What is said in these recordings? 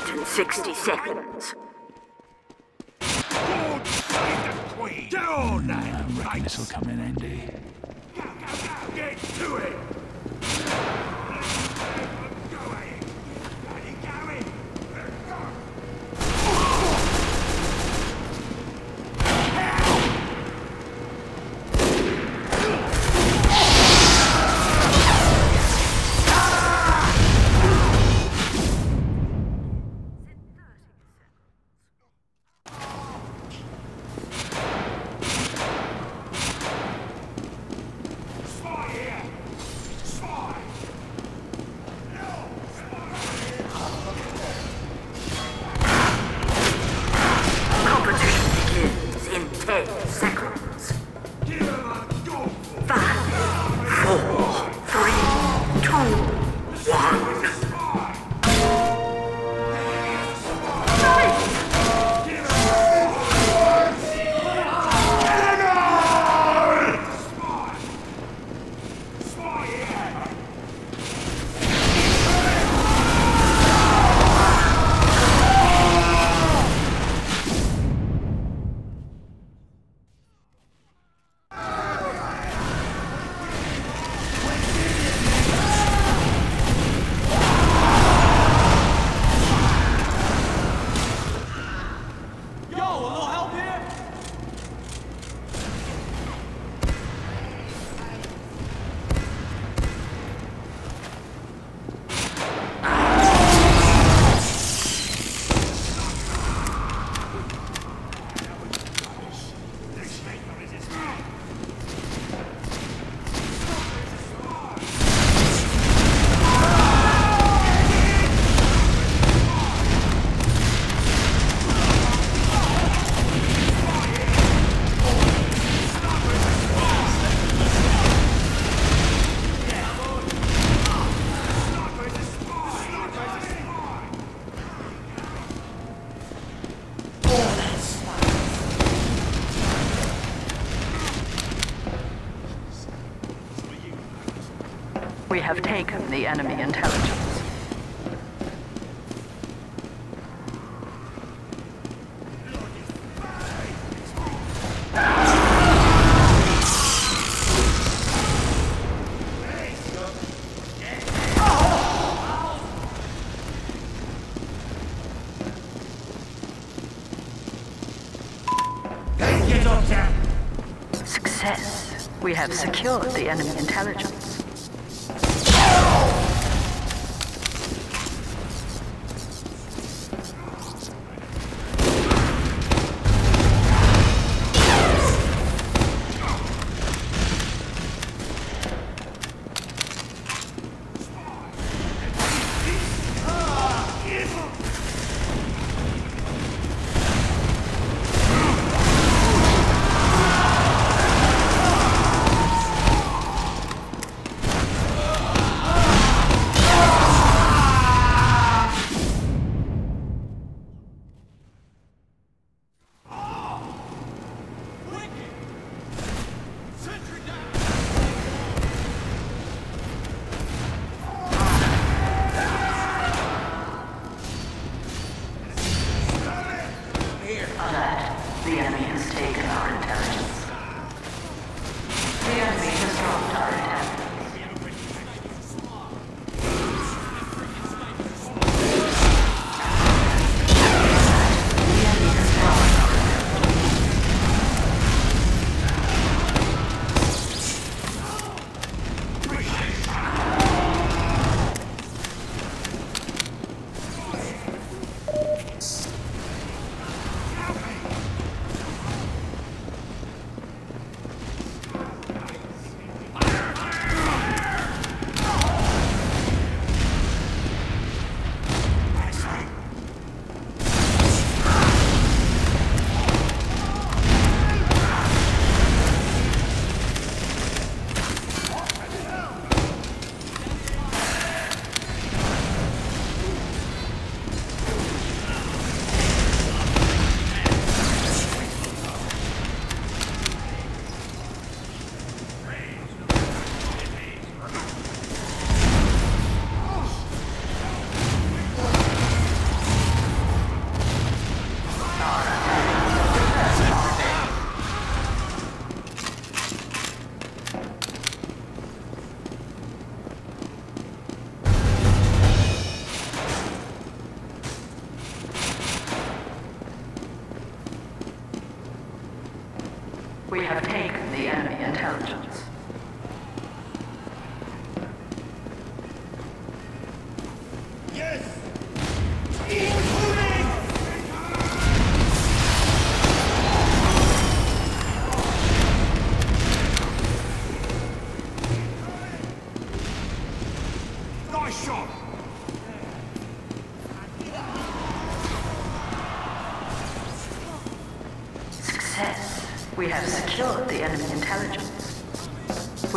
Complete in 60 seconds. God save Queen! Down, I reckon this'll come in handy. Get to it! Have taken the enemy intelligence. We have secured the enemy intelligence.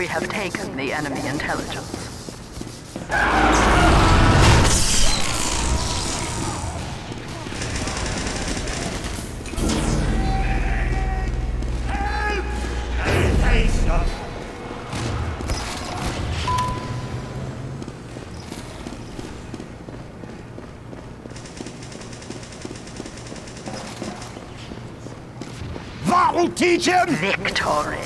We have taken the enemy intelligence. That will teach him? Victory.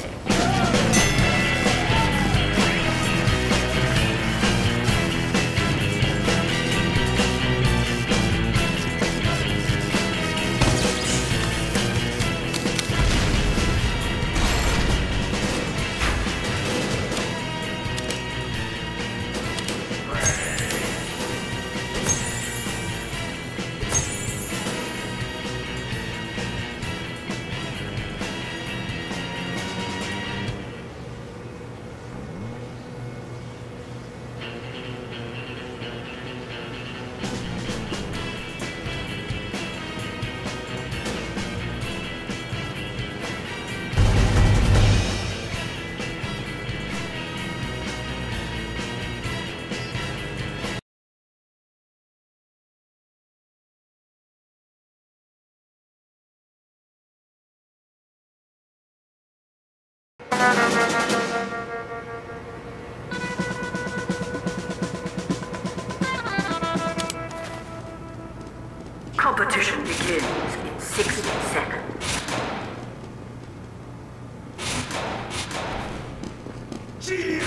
Competition begins in 60 seconds. Cheers!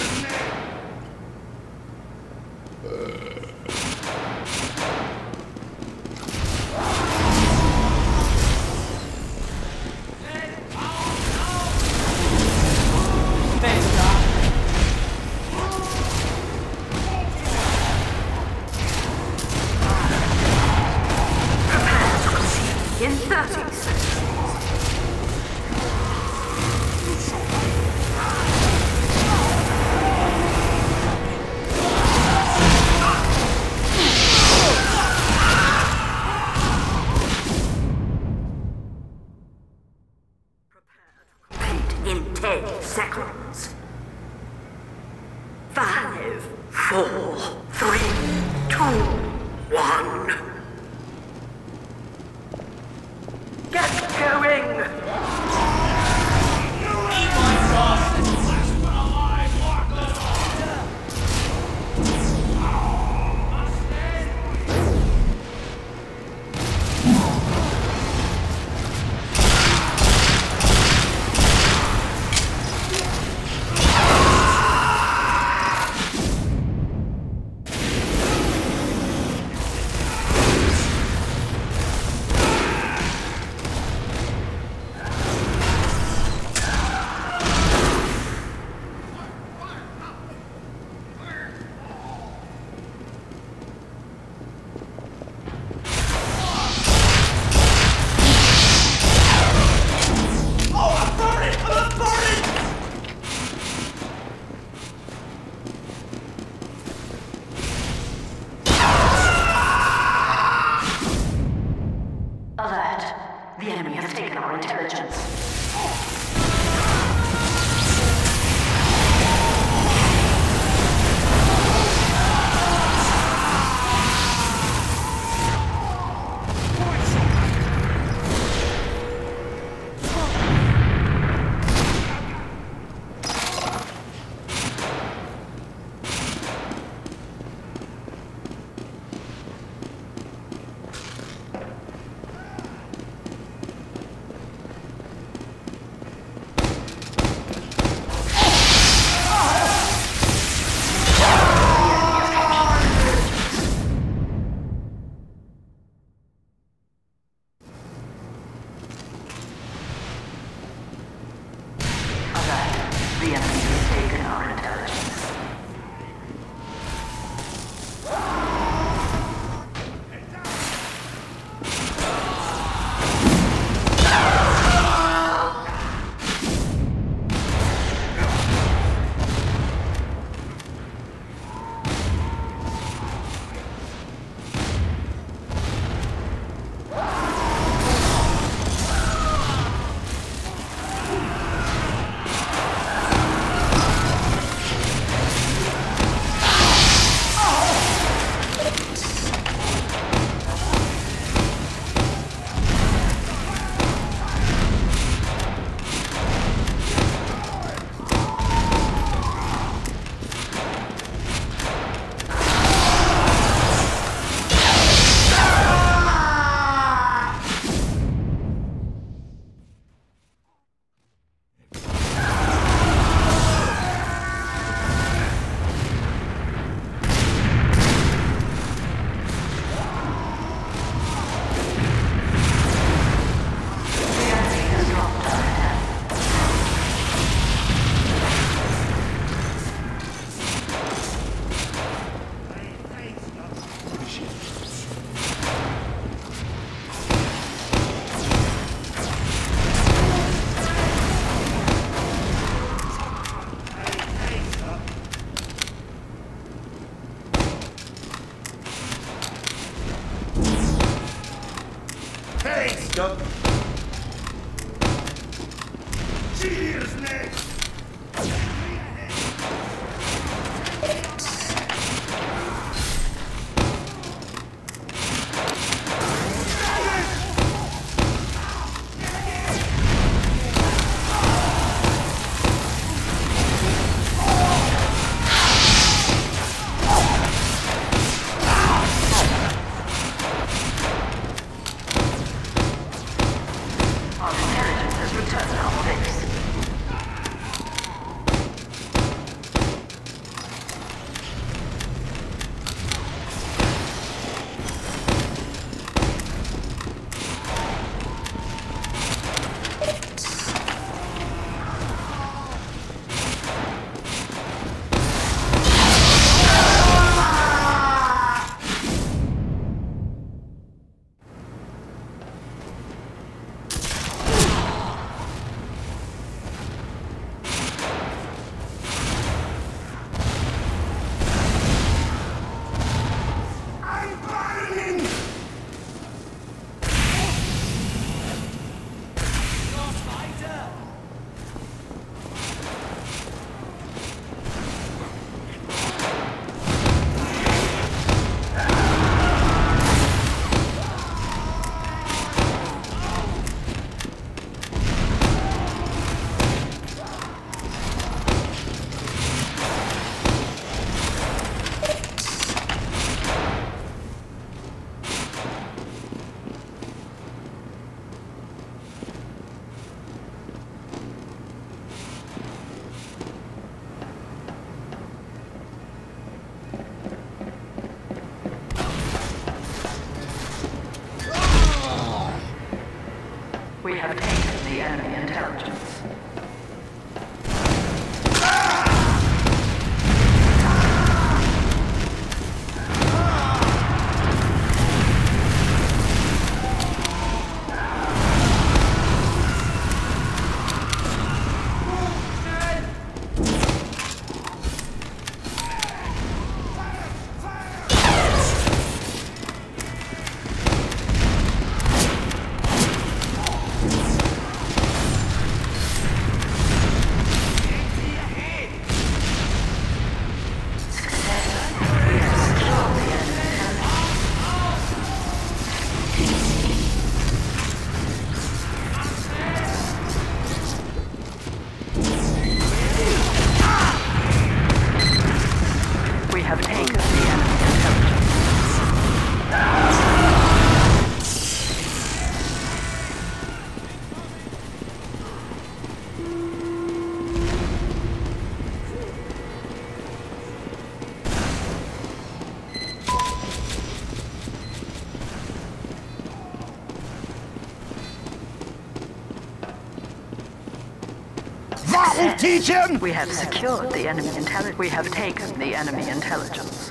Teach him! We have secured the enemy intelligence. We have taken the enemy intelligence.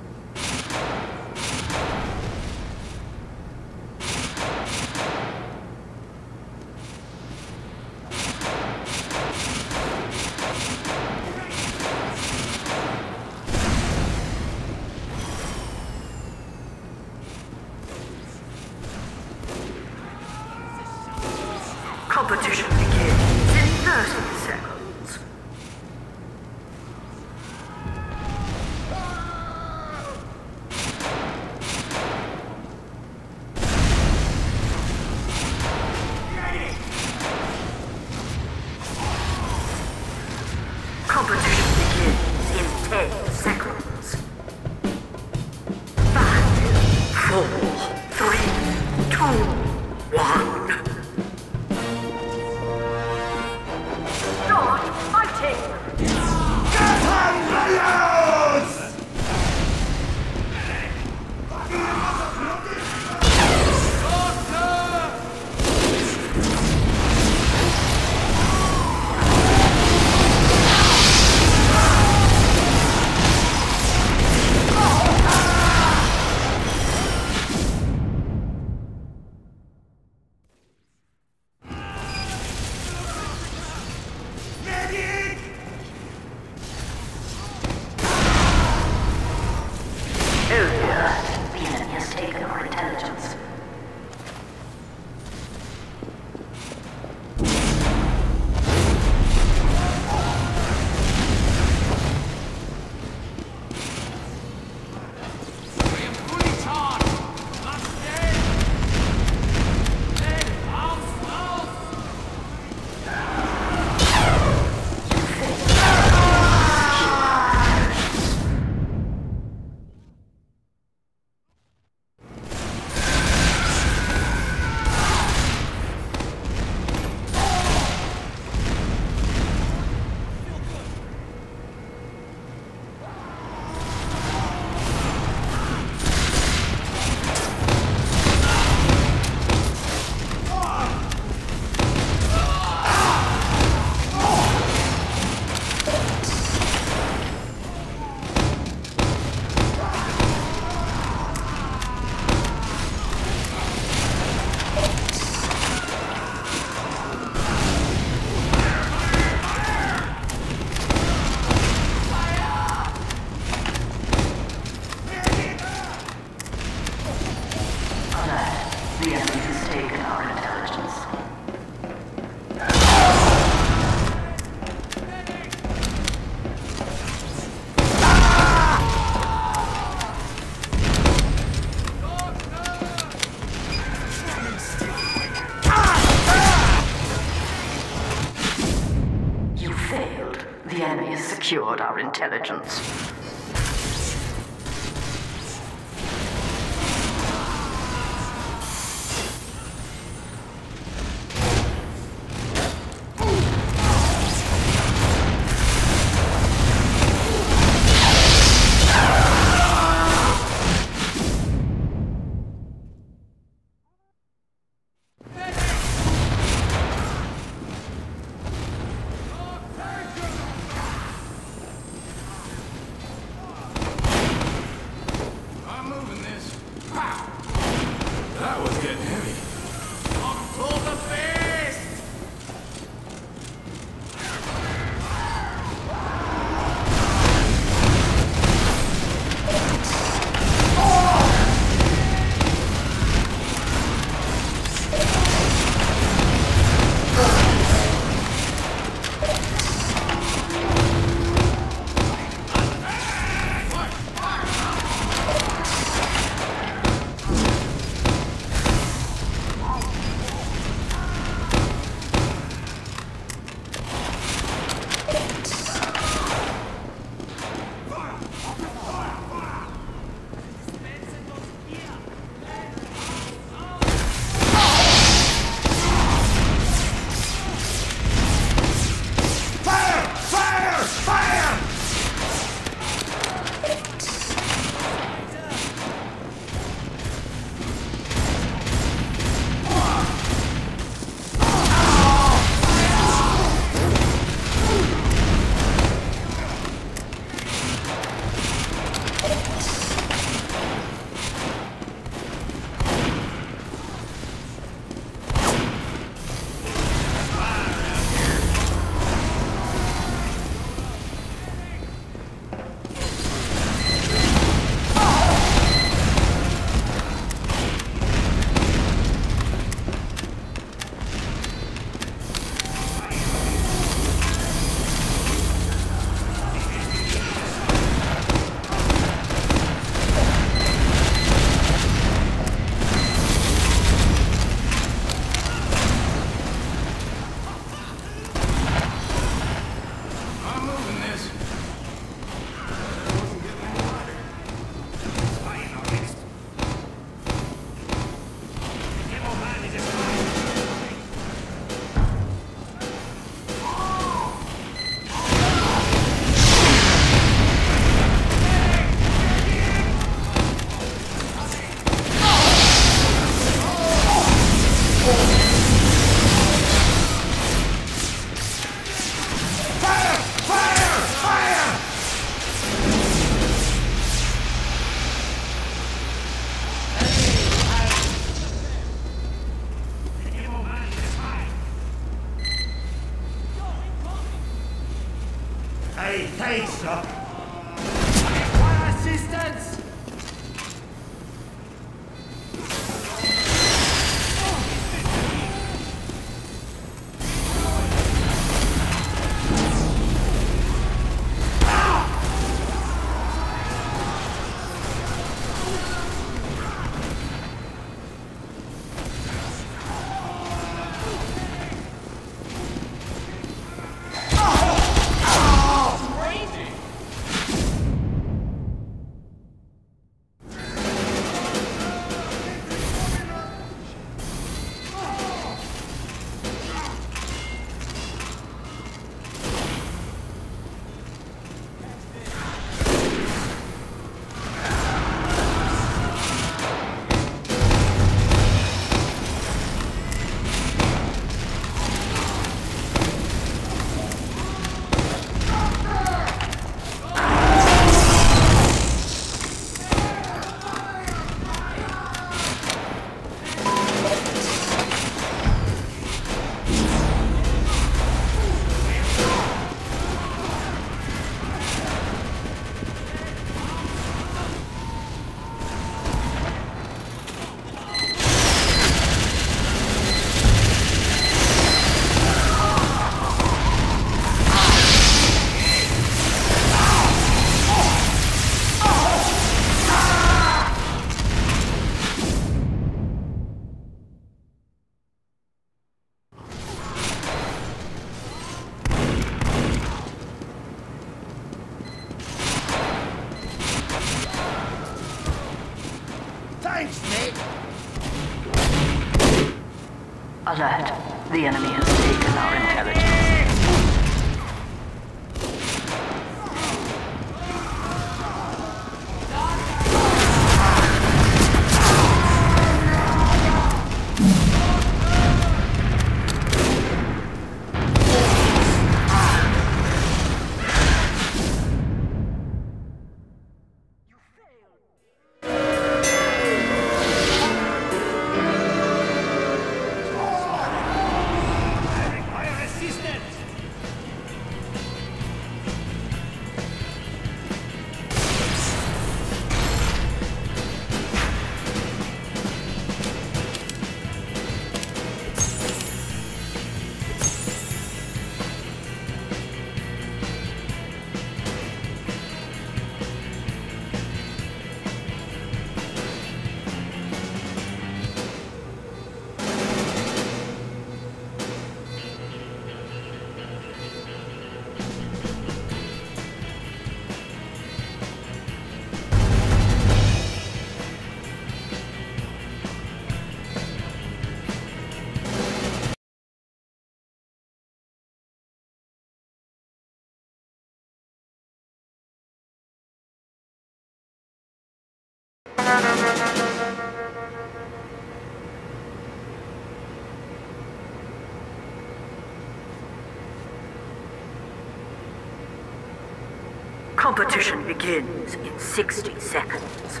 Competition begins in 60 seconds.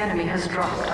Enemy has dropped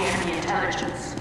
the intelligence.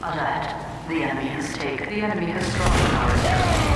Alert. The enemy has taken. The enemy has dropped our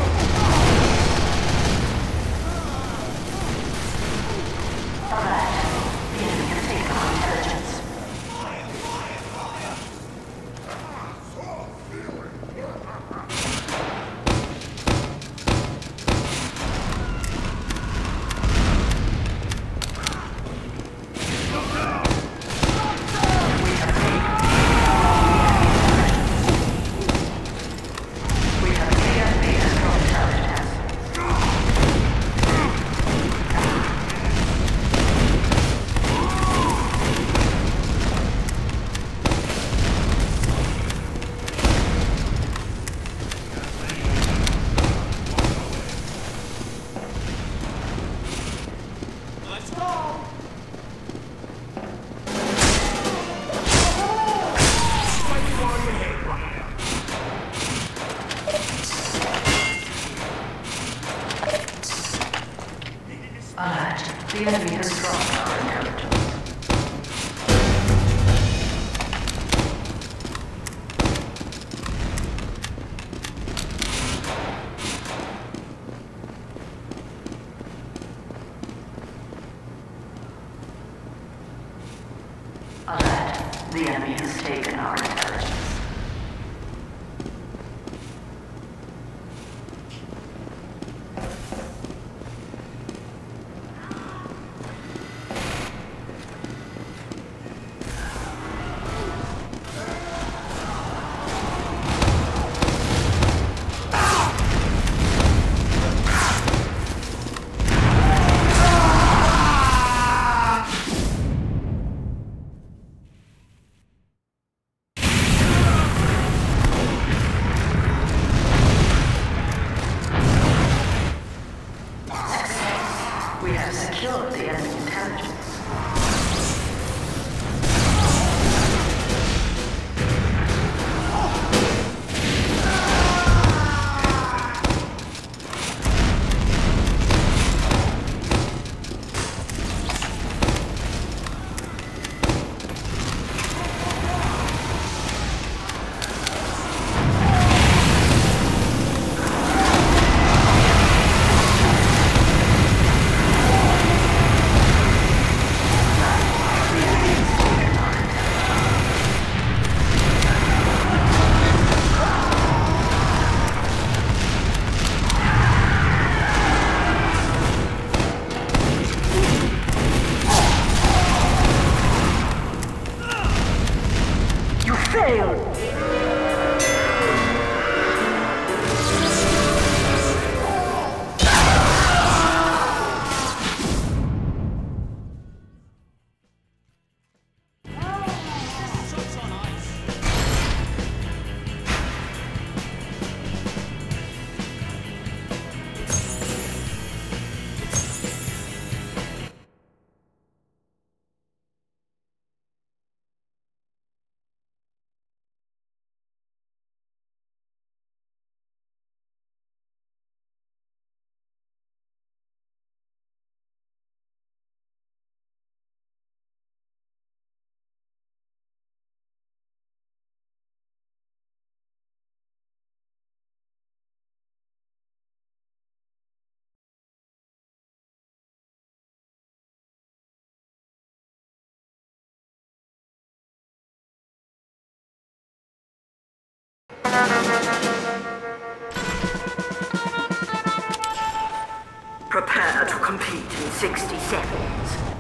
60 seconds.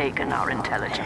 Taken our intelligence.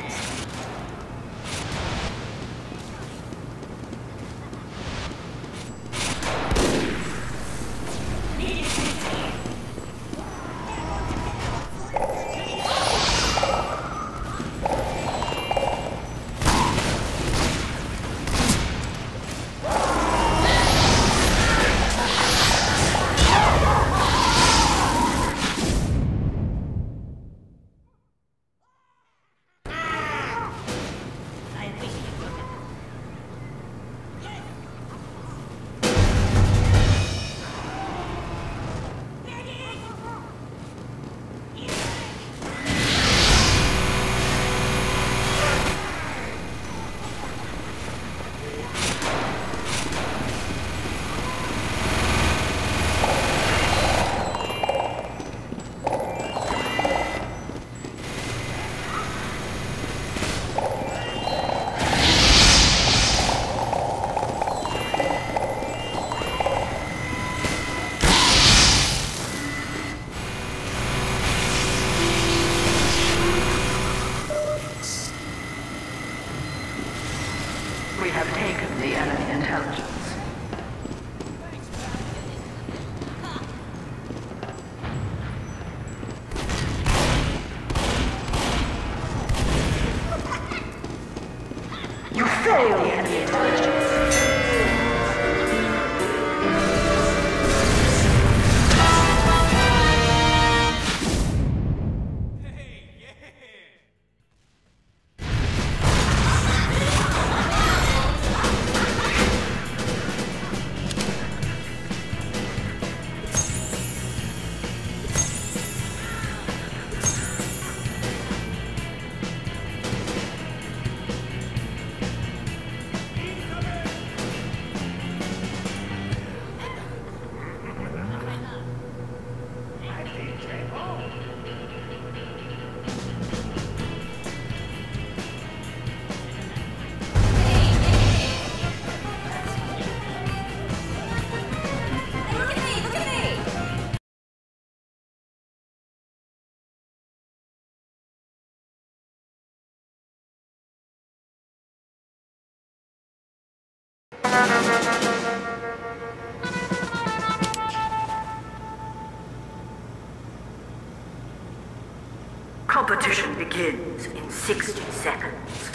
Begins in 60 seconds.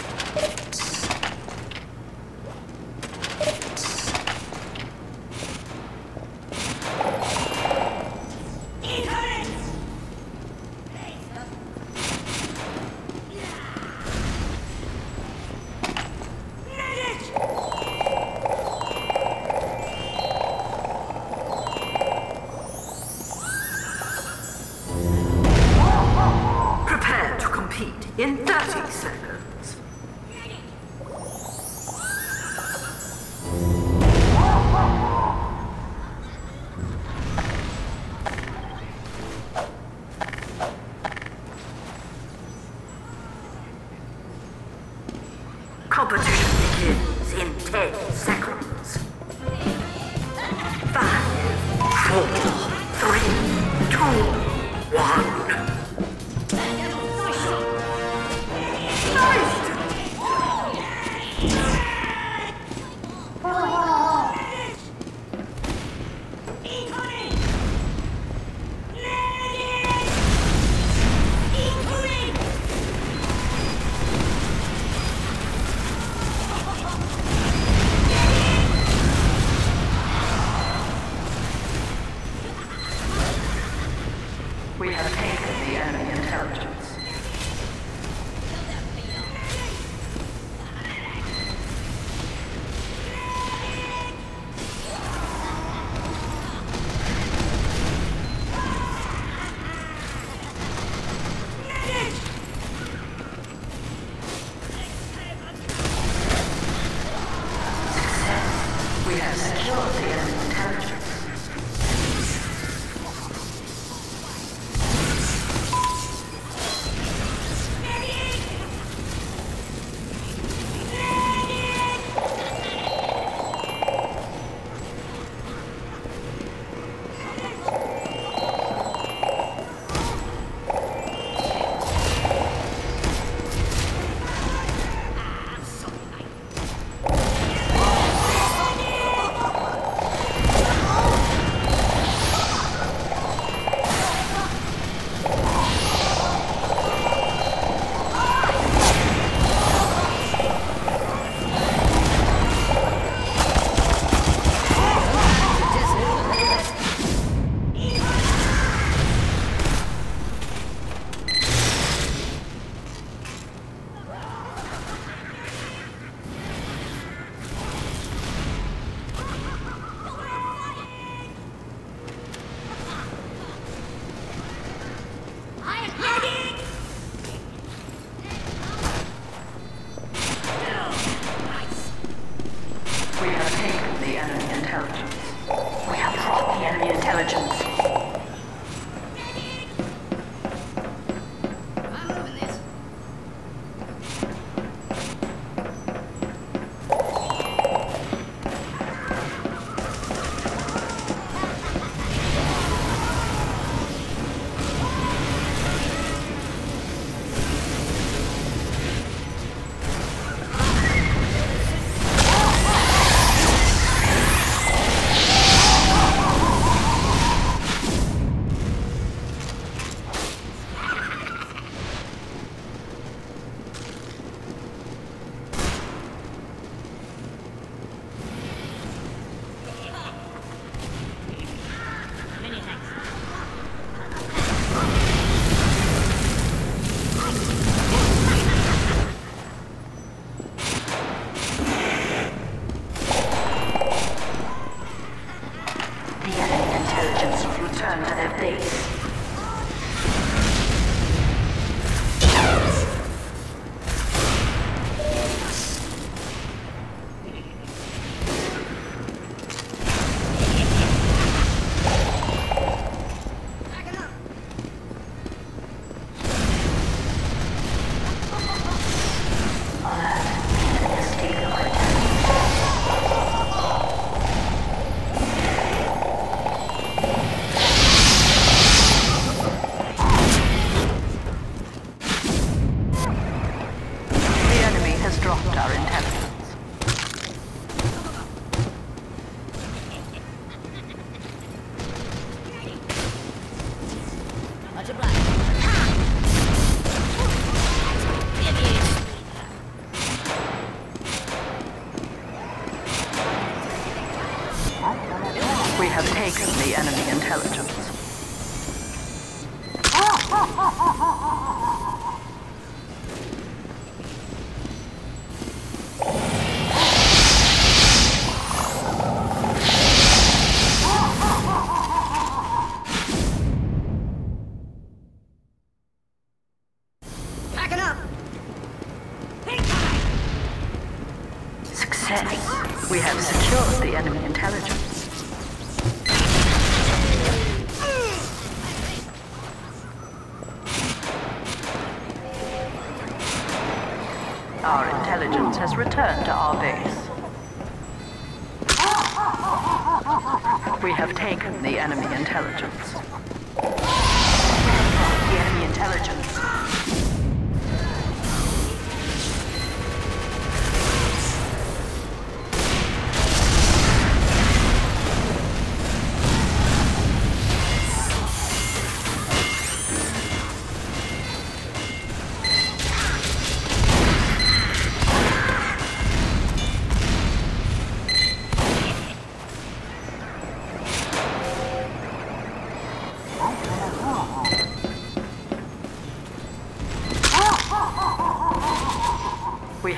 Enemy intelligence.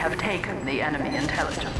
Have taken the enemy intelligence.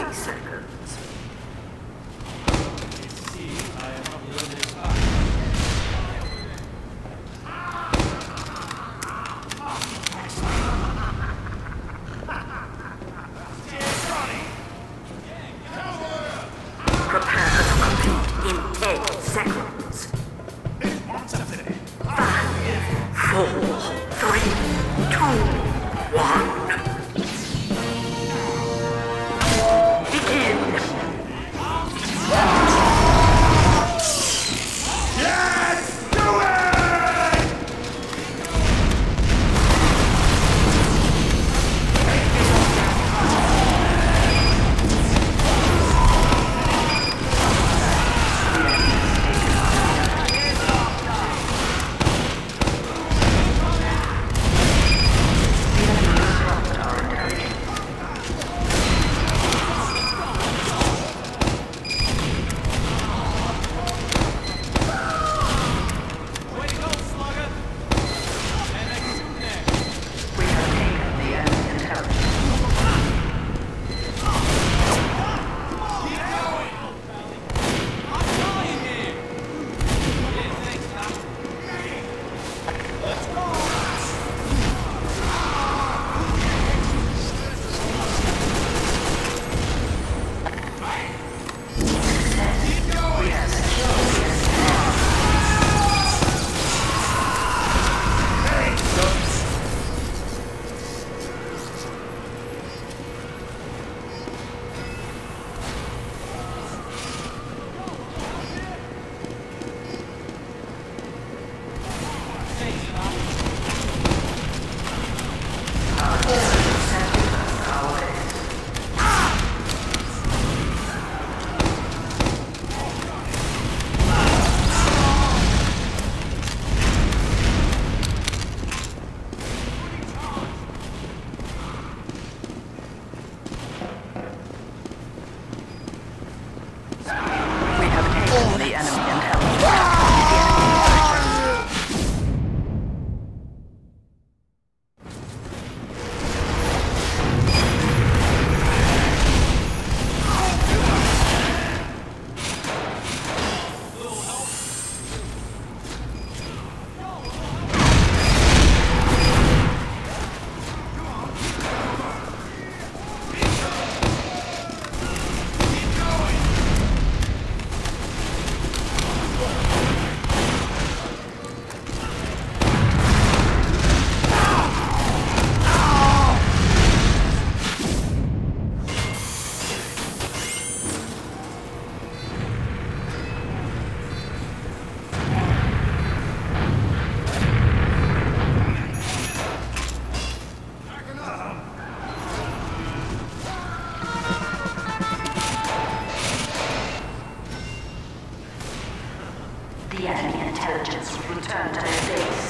In to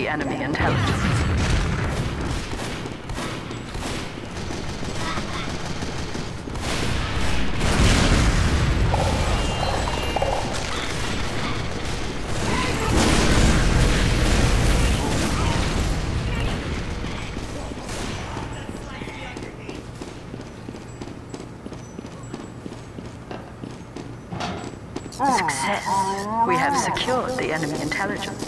the enemy intelligence. Success. We have secured the enemy intelligence.